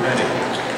Ready.